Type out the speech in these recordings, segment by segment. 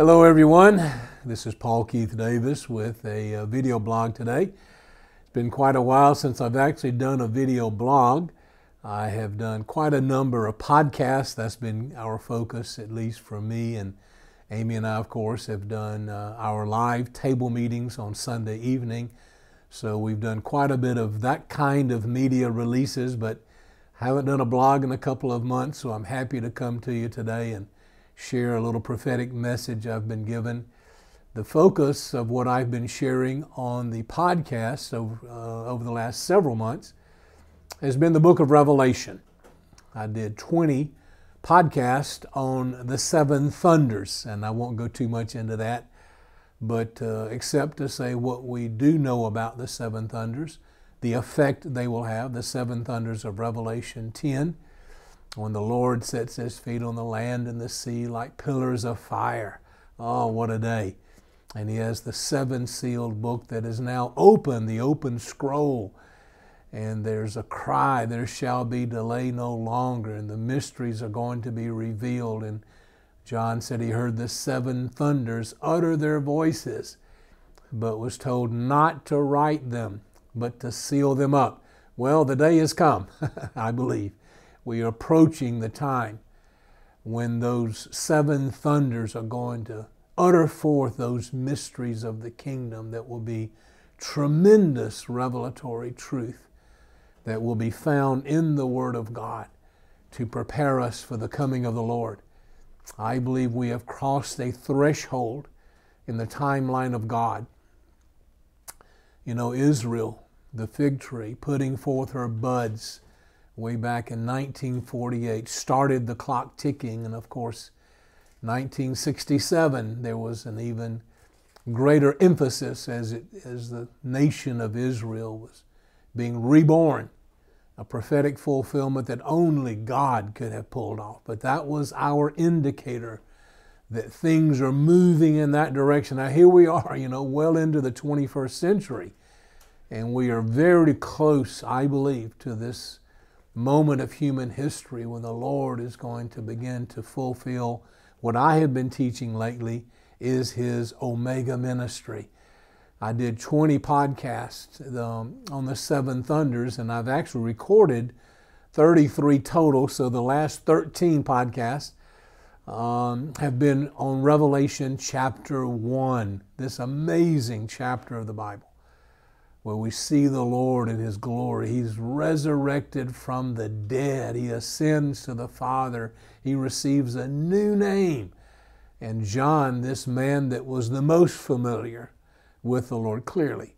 Hello, everyone. This is Paul Keith Davis with a, uh, video blog today. It's been quite a while since I've actually done a video blog. I have done quite a number of podcasts. That's been our focus, at least for me. And Amy and I, of course, have done uh, our live table meetings on Sunday evening. So we've done quite a bit of that kind of media releases, but haven't done a blog in a couple of months. So I'm happy to come to you today and share a little prophetic message I've been given. The focus of what I've been sharing on the podcast over, uh, over the last several months has been the book of Revelation. I did 20 podcasts on the seven thunders, and I won't go too much into that, but uh, except to say what we do know about the seven thunders, the effect they will have, the seven thunders of Revelation 10 when the Lord sets his feet on the land and the sea like pillars of fire. Oh, what a day. And he has the seven sealed book that is now open, the open scroll. And there's a cry, there shall be delay no longer, and the mysteries are going to be revealed. And John said he heard the seven thunders utter their voices, but was told not to write them, but to seal them up. Well, the day has come, I believe we are approaching the time when those seven thunders are going to utter forth those mysteries of the kingdom that will be tremendous revelatory truth that will be found in the Word of God to prepare us for the coming of the Lord. I believe we have crossed a threshold in the timeline of God. You know, Israel, the fig tree, putting forth her buds way back in 1948 started the clock ticking. And of course, 1967, there was an even greater emphasis as, it, as the nation of Israel was being reborn, a prophetic fulfillment that only God could have pulled off. But that was our indicator that things are moving in that direction. Now, here we are, you know, well into the 21st century, and we are very close, I believe, to this moment of human history when the Lord is going to begin to fulfill what I have been teaching lately is his Omega ministry. I did 20 podcasts um, on the seven thunders, and I've actually recorded 33 total. So the last 13 podcasts um, have been on Revelation chapter 1, this amazing chapter of the Bible where we see the Lord in His glory. He's resurrected from the dead. He ascends to the Father. He receives a new name. And John, this man that was the most familiar with the Lord clearly,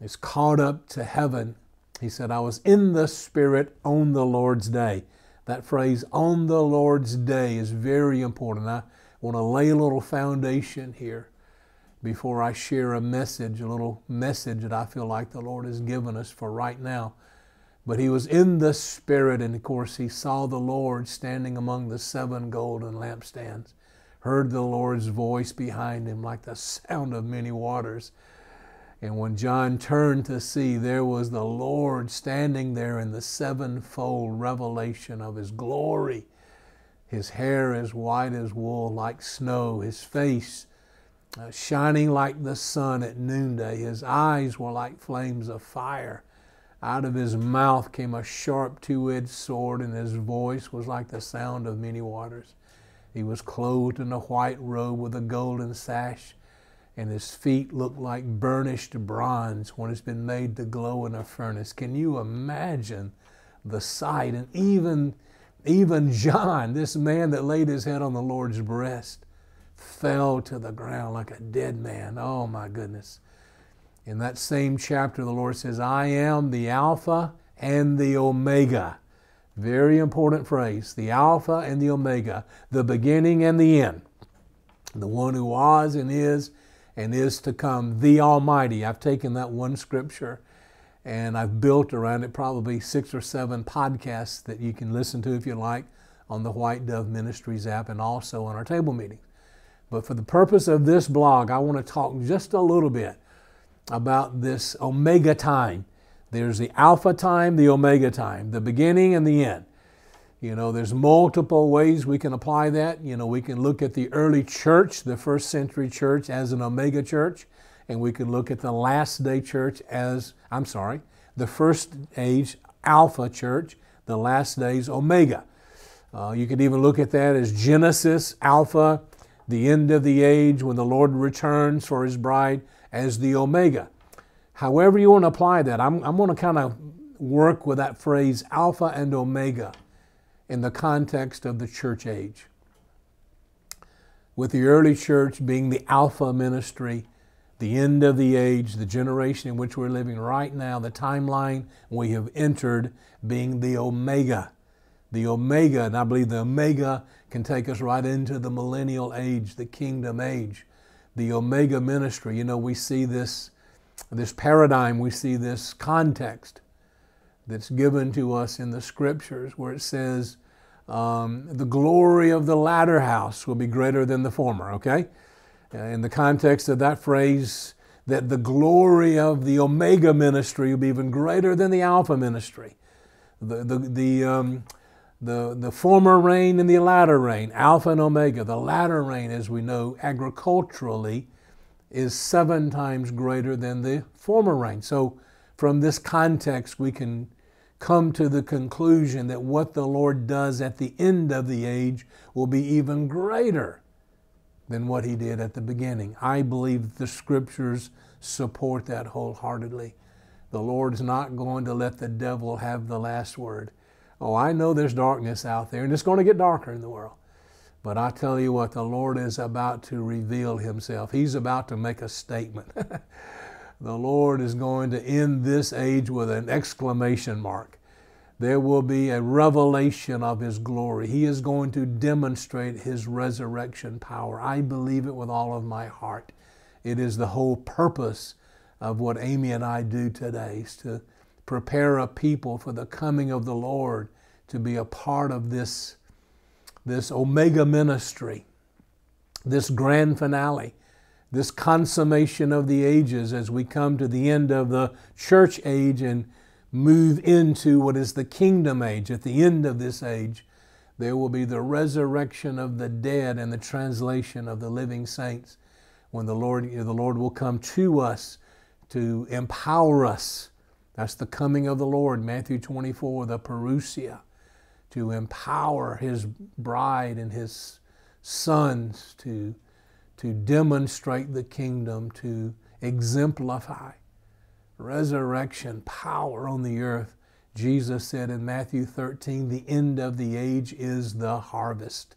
is caught up to heaven. He said, I was in the Spirit on the Lord's day. That phrase, on the Lord's day, is very important. I want to lay a little foundation here before I share a message, a little message that I feel like the Lord has given us for right now. But he was in the Spirit, and of course, he saw the Lord standing among the seven golden lampstands, heard the Lord's voice behind him like the sound of many waters. And when John turned to see, there was the Lord standing there in the sevenfold revelation of his glory. His hair as white as wool, like snow, his face uh, shining like the sun at noonday. His eyes were like flames of fire. Out of his mouth came a sharp two edged sword, and his voice was like the sound of many waters. He was clothed in a white robe with a golden sash, and his feet looked like burnished bronze when it's been made to glow in a furnace. Can you imagine the sight? And even, even John, this man that laid his head on the Lord's breast, fell to the ground like a dead man. Oh my goodness. In that same chapter, the Lord says, I am the Alpha and the Omega. Very important phrase the Alpha and the Omega, the beginning and the end. The one who was and is and is to come, the Almighty. I've taken that one scripture and I've built around it probably six or seven podcasts that you can listen to if you like on the White Dove Ministries app and also on our table meetings. But for the purpose of this blog, I want to talk just a little bit about this omega time. There's the alpha time, the omega time, the beginning and the end. You know, there's multiple ways we can apply that. You know, we can look at the early church, the first century church, as an omega church, and we can look at the last day church as, I'm sorry, the first age alpha church, the last days omega. Uh, you could even look at that as Genesis, Alpha, the end of the age when the Lord returns for his bride as the Omega. However, you want to apply that, I'm, I'm going to kind of work with that phrase Alpha and Omega in the context of the church age. With the early church being the Alpha ministry, the end of the age, the generation in which we're living right now, the timeline we have entered being the Omega the Omega, and I believe the Omega can take us right into the millennial age, the kingdom age. The Omega ministry, you know, we see this, this paradigm, we see this context that's given to us in the scriptures where it says, um, the glory of the latter house will be greater than the former, okay? Uh, in the context of that phrase, that the glory of the Omega ministry will be even greater than the Alpha ministry. The, the, the, um, the, the former rain and the latter rain, Alpha and Omega. The latter rain, as we know agriculturally, is seven times greater than the former rain. So, from this context, we can come to the conclusion that what the Lord does at the end of the age will be even greater than what He did at the beginning. I believe the scriptures support that wholeheartedly. The Lord's not going to let the devil have the last word. Oh, I know there's darkness out there, and it's going to get darker in the world. But I tell you what, the Lord is about to reveal Himself. He's about to make a statement. the Lord is going to end this age with an exclamation mark. There will be a revelation of His glory. He is going to demonstrate His resurrection power. I believe it with all of my heart. It is the whole purpose of what Amy and I do today, is to prepare a people for the coming of the Lord to be a part of this, this Omega ministry, this grand finale, this consummation of the ages as we come to the end of the church age and move into what is the kingdom age. At the end of this age, there will be the resurrection of the dead and the translation of the living saints when the Lord, the Lord will come to us to empower us that's the coming of the Lord, Matthew 24, the parousia, to empower his bride and his sons to, to demonstrate the kingdom, to exemplify resurrection power on the earth. Jesus said in Matthew 13, the end of the age is the harvest.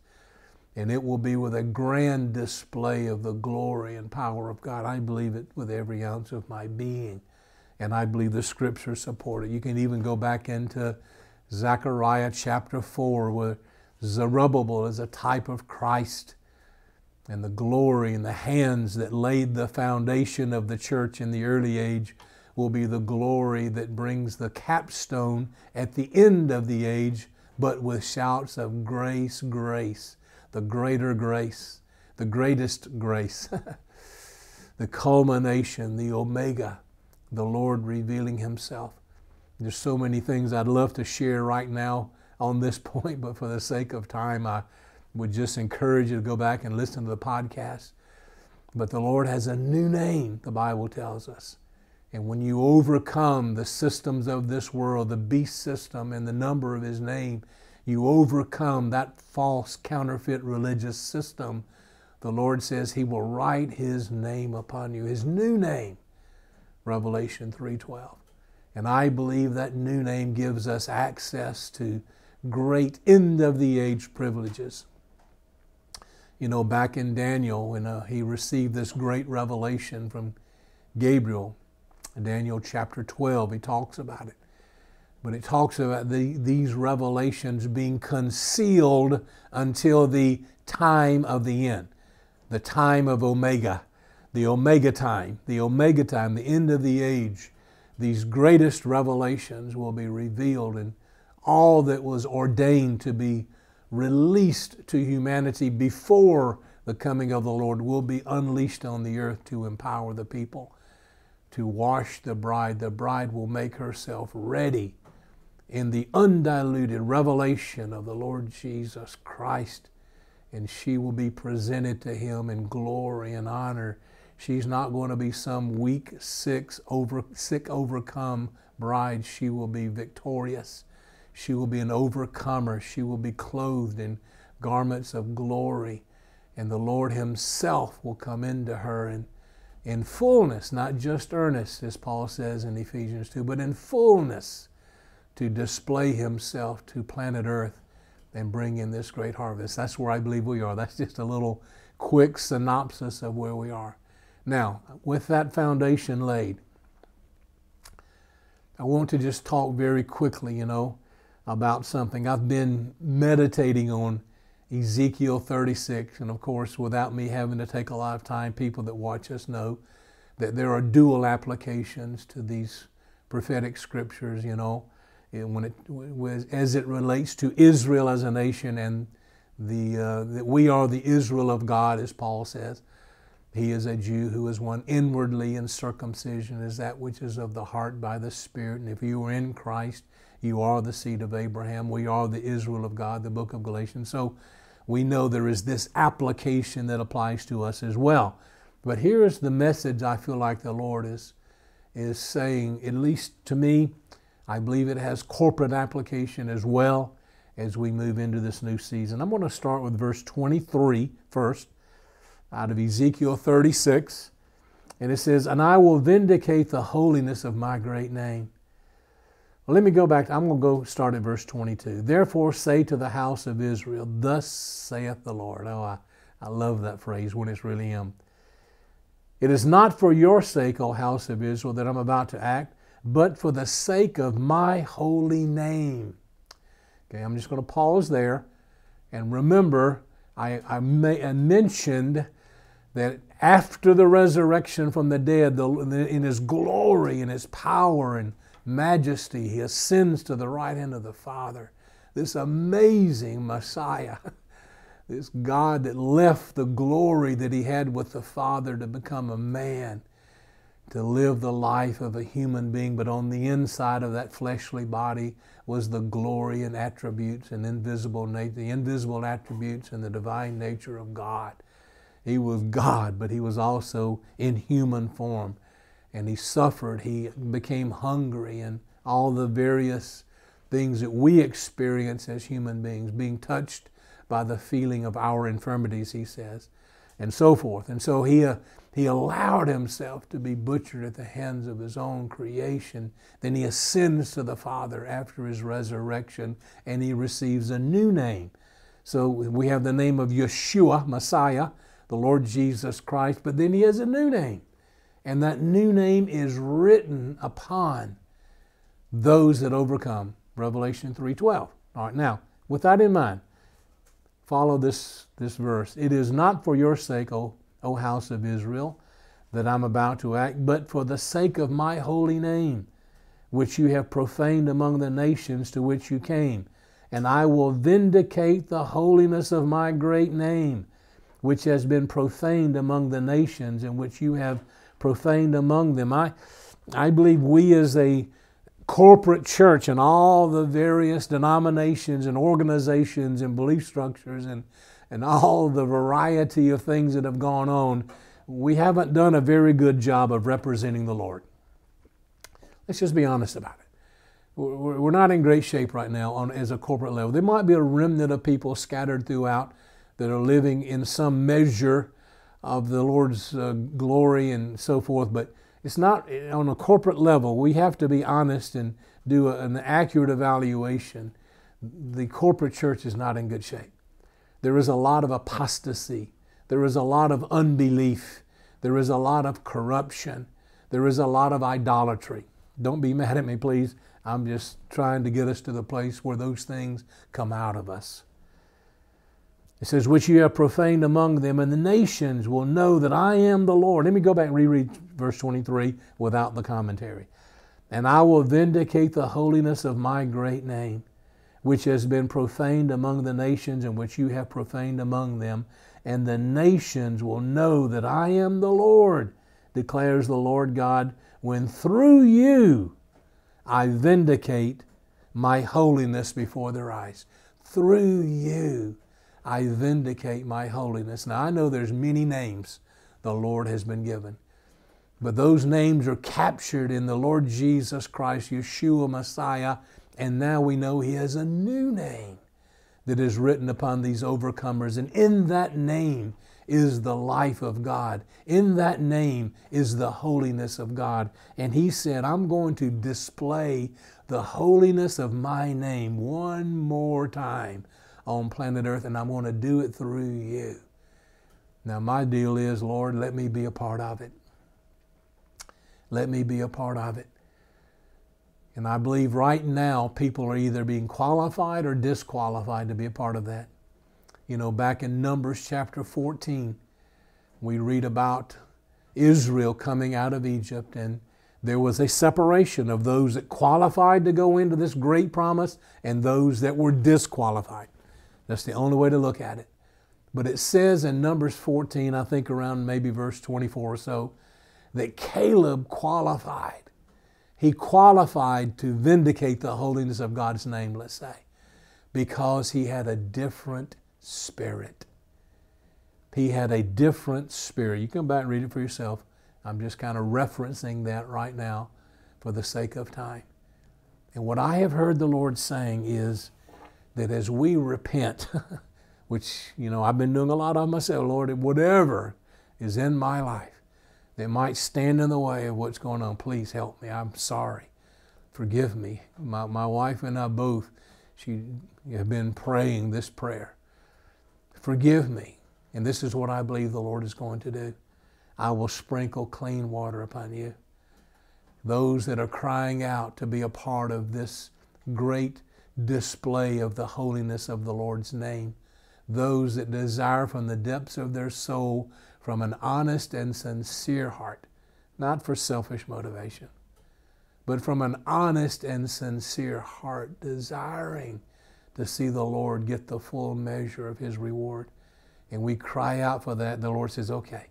And it will be with a grand display of the glory and power of God. I believe it with every ounce of my being. And I believe the scriptures support it. You can even go back into Zechariah chapter 4, where Zerubbabel is a type of Christ and the glory and the hands that laid the foundation of the church in the early age will be the glory that brings the capstone at the end of the age, but with shouts of grace, grace, the greater grace, the greatest grace, the culmination, the omega the Lord revealing Himself. There's so many things I'd love to share right now on this point, but for the sake of time, I would just encourage you to go back and listen to the podcast. But the Lord has a new name, the Bible tells us. And when you overcome the systems of this world, the beast system and the number of his name, you overcome that false counterfeit religious system. The Lord says he will write his name upon you, his new name. Revelation 3:12. And I believe that new name gives us access to great end of the age privileges. You know, back in Daniel, when uh, he received this great revelation from Gabriel, Daniel chapter 12, he talks about it. But it talks about the, these revelations being concealed until the time of the end, the time of Omega the Omega time, the Omega time, the end of the age, these greatest revelations will be revealed and all that was ordained to be released to humanity before the coming of the Lord will be unleashed on the earth to empower the people to wash the bride. The bride will make herself ready in the undiluted revelation of the Lord Jesus Christ. And she will be presented to him in glory and honor. She's not going to be some weak, sick, over, sick, overcome bride. She will be victorious. She will be an overcomer. She will be clothed in garments of glory. And the Lord Himself will come into her and in fullness, not just earnest, as Paul says in Ephesians 2, but in fullness to display himself to planet Earth and bring in this great harvest. That's where I believe we are. That's just a little quick synopsis of where we are. Now, with that foundation laid, I want to just talk very quickly, you know, about something. I've been meditating on Ezekiel 36. And of course, without me having to take a lot of time, people that watch us know that there are dual applications to these prophetic scriptures, you know, when it, as it relates to Israel as a nation and the, uh, that we are the Israel of God, as Paul says. He is a Jew who is one inwardly, and circumcision is that which is of the heart by the Spirit. And if you are in Christ, you are the seed of Abraham. We are the Israel of God, the book of Galatians. So we know there is this application that applies to us as well. But here is the message I feel like the Lord is, is saying, at least to me, I believe it has corporate application as well as we move into this new season. I'm going to start with verse 23 first, out of Ezekiel 36. And it says, And I will vindicate the holiness of my great name. Well, let me go back. I'm going to go start at verse 22. Therefore, say to the house of Israel, Thus saith the Lord. Oh, I, I love that phrase when it's really Him. It is not for your sake, O house of Israel, that I'm about to act, but for the sake of my holy name. Okay, I'm just going to pause there and remember I, I, may, I mentioned that after the resurrection from the dead, the, in his glory and his power and majesty. He ascends to the right hand of the Father. This amazing Messiah, this God that left the glory that he had with the Father to become a man, to live the life of a human being, but on the inside of that fleshly body was the glory and attributes and invisible nature, the invisible attributes and the divine nature of God. He was God, but he was also in human form and he suffered. He became hungry and all the various things that we experience as human beings, being touched by the feeling of our infirmities, he says, and so forth. And so he, uh, he allowed himself to be butchered at the hands of his own creation. Then he ascends to the Father after his resurrection and he receives a new name. So we have the name of Yeshua, Messiah, the Lord Jesus Christ, but then he has a new name and that new name is written upon those that overcome. Revelation 3:12. All right, now, with that in mind, follow this, this verse. It is not for your sake, O, o house of Israel, that I'm about to act, but for the sake of my holy name, which you have profaned among the nations to which you came. And I will vindicate the holiness of my great name, which has been profaned among the nations, and which you have profaned among them. I, I believe we as a corporate church and all the various denominations and organizations and belief structures and, and all the variety of things that have gone on, we haven't done a very good job of representing the Lord. Let's just be honest about it. We're not in great shape right now on, as a corporate level. There might be a remnant of people scattered throughout that are living in some measure of the Lord's uh, glory and so forth, but it's not on a corporate level. We have to be honest and do a, an accurate evaluation. The corporate church is not in good shape. There is a lot of apostasy. There is a lot of unbelief. There is a lot of corruption. There is a lot of idolatry. Don't be mad at me, please. I'm just trying to get us to the place where those things come out of us. It says, which you have profaned among them, and the nations will know that I am the Lord. Let me go back and reread verse 23 without the commentary. And I will vindicate the holiness of my great name, which has been profaned among the nations, and which you have profaned among them. And the nations will know that I am the Lord, declares the Lord God, when through you I vindicate my holiness before their eyes. Through you, I vindicate my holiness. Now, I know there's many names the Lord has been given, but those names are captured in the Lord Jesus Christ, Yeshua Messiah, and now we know He has a new name that is written upon these overcomers. And in that name is the life of God. In that name is the holiness of God. And He said, I'm going to display the holiness of my name one more time on planet Earth, and I'm going to do it through you. Now, my deal is, Lord, let me be a part of it. Let me be a part of it. And I believe right now people are either being qualified or disqualified to be a part of that. You know, back in Numbers chapter 14, we read about Israel coming out of Egypt, and there was a separation of those that qualified to go into this great promise and those that were disqualified. That's the only way to look at it. But it says in Numbers 14, I think around maybe verse 24 or so, that Caleb qualified he qualified to vindicate the holiness of God's name, let's say, because he had a different spirit. He had a different spirit. You come back and read it for yourself. I'm just kind of referencing that right now for the sake of time. And what I have heard the Lord saying is that as we repent, which, you know, I've been doing a lot of myself, Lord, whatever is in my life, that might stand in the way of what's going on, please help me. I'm sorry. Forgive me. My, my wife and I both, she have been praying this prayer. Forgive me. And this is what I believe the Lord is going to do. I will sprinkle clean water upon you. Those that are crying out to be a part of this great display of the holiness of the Lord's name. Those that desire from the depths of their soul from an honest and sincere heart, not for selfish motivation, but from an honest and sincere heart, desiring to see the Lord get the full measure of His reward. And we cry out for that. The Lord says, Okay,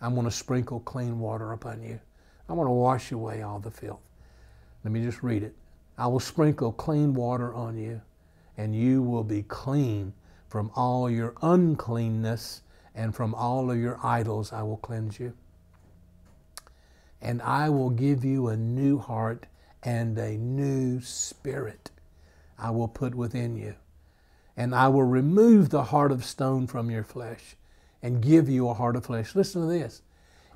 I'm going to sprinkle clean water upon you. I'm going to wash away all the filth. Let me just read it. I will sprinkle clean water on you, and you will be clean from all your uncleanness and from all of your idols I will cleanse you. And I will give you a new heart and a new spirit I will put within you. And I will remove the heart of stone from your flesh and give you a heart of flesh. Listen to this.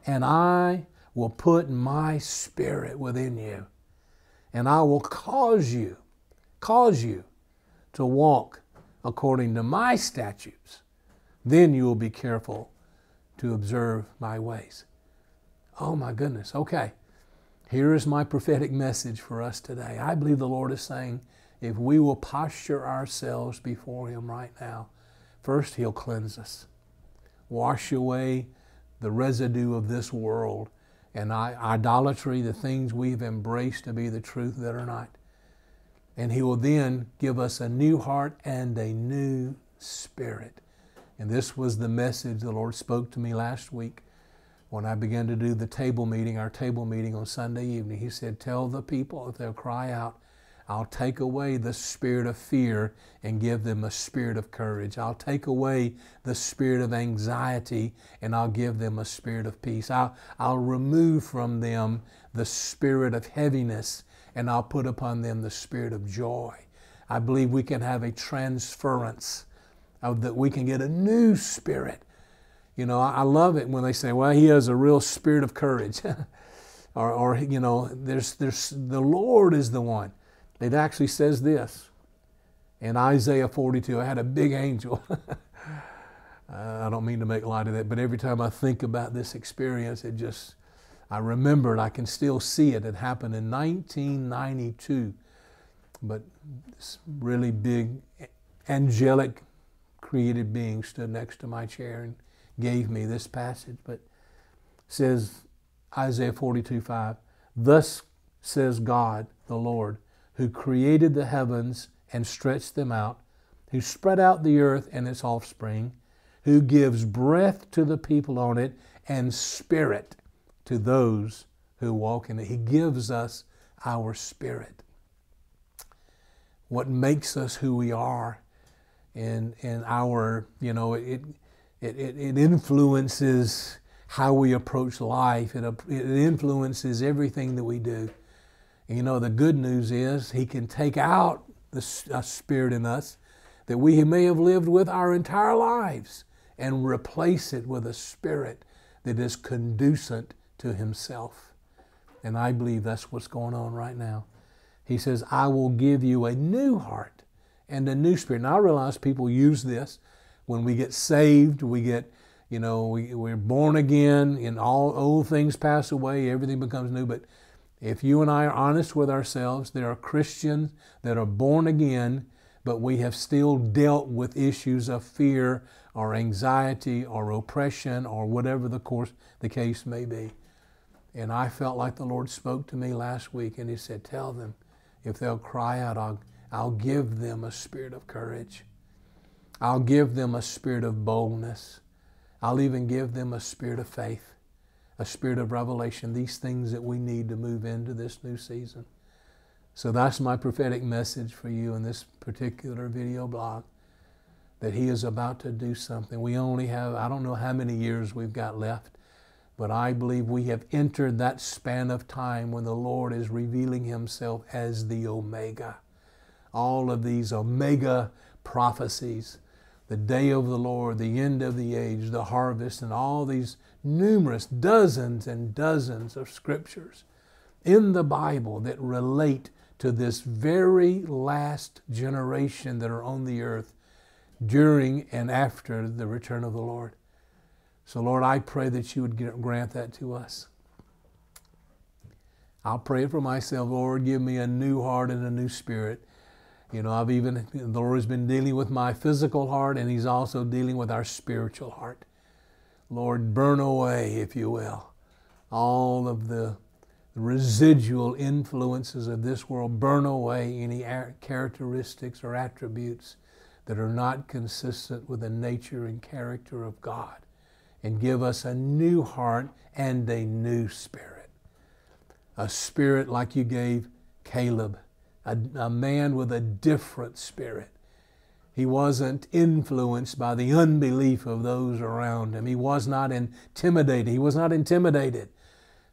And I will put my spirit within you. And I will cause you, cause you to walk according to my statutes then you will be careful to observe my ways. Oh my goodness. Okay. Here is my prophetic message for us today. I believe the Lord is saying if we will posture ourselves before Him right now, first He'll cleanse us, wash away the residue of this world and idolatry, the things we've embraced to be the truth that are not. And He will then give us a new heart and a new spirit. And this was the message the Lord spoke to me last week when I began to do the table meeting, our table meeting on Sunday evening. He said, Tell the people if they'll cry out, I'll take away the spirit of fear and give them a spirit of courage. I'll take away the spirit of anxiety and I'll give them a spirit of peace. I'll, I'll remove from them the spirit of heaviness and I'll put upon them the spirit of joy. I believe we can have a transference of that we can get a new spirit. You know, I, love it when they say, well, he has a real spirit of courage. or, or, you know, there's, there's, the Lord is the one. It actually says this in Isaiah 42. I had a big angel. Uh, I don't mean to make light of that, but every time I think about this experience, it just, I remember it. I can still see it. It happened in 1992. But this really big angelic created being stood next to my chair and gave me this passage. But says Isaiah 42 5, Thus says God, the Lord, who created the heavens and stretched them out, who spread out the earth and its offspring, who gives breath to the people on it and spirit to those who walk in it. He gives us our spirit. what makes us who we are, and and our you know it it, it, it influences how we approach life. It, it influences everything that we do. You know the good news is He can take out the uh, spirit in us that we may have lived with our entire lives and replace it with a spirit that is conducent to Himself. And I believe that's what's going on right now. He says, I will give you a new heart and a new spirit. Now, I realize people use this when we get saved, we get, you know, we, we're born again, and all old things pass away, everything becomes new. But if you and I are honest with ourselves, there are Christians that are born again, but we have still dealt with issues of fear or anxiety or oppression or whatever the course the case may be. And I felt like the Lord spoke to me last week and He said, Tell them if they'll cry out, I'll, I'll give them a spirit of courage. I'll give them a spirit of boldness. I'll even give them a spirit of faith, a spirit of revelation, these things that we need to move into this new season. So that's my prophetic message for you in this particular video blog that He is about to do something. We only have, I don't know how many years we've got left, but I believe we have entered that span of time when the Lord is revealing Himself as the Omega. All of these Omega prophecies, the day of the Lord, the end of the age, the harvest, and all these numerous dozens and dozens of scriptures in the Bible that relate to this very last generation that are on the earth during and after the return of the Lord. So, Lord, I pray that you would grant that to us. I'll pray for myself, Lord, give me a new heart and a new spirit. You know, I've even, the Lord has been dealing with my physical heart and He's also dealing with our spiritual heart. Lord, burn away, if you will, all of the residual influences of this world. Burn away any characteristics or attributes that are not consistent with the nature and character of God and give us a new heart and a new spirit. A spirit like you gave Caleb, a, a man with a different spirit. He wasn't influenced by the unbelief of those around him. He was not intimidated. He was not intimidated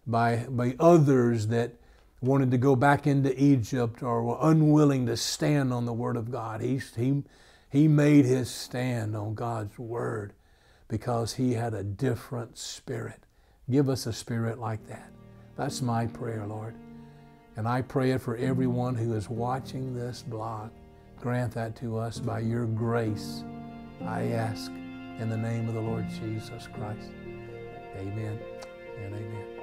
by, by others that wanted to go back into Egypt or were unwilling to stand on the Word of God. He, he, he made his stand on God's word because he had a different spirit. Give us a spirit like that. That's my prayer, Lord. And I pray it for everyone who is watching this blog. Grant that to us by your grace. I ask in the name of the Lord Jesus Christ. Amen and amen.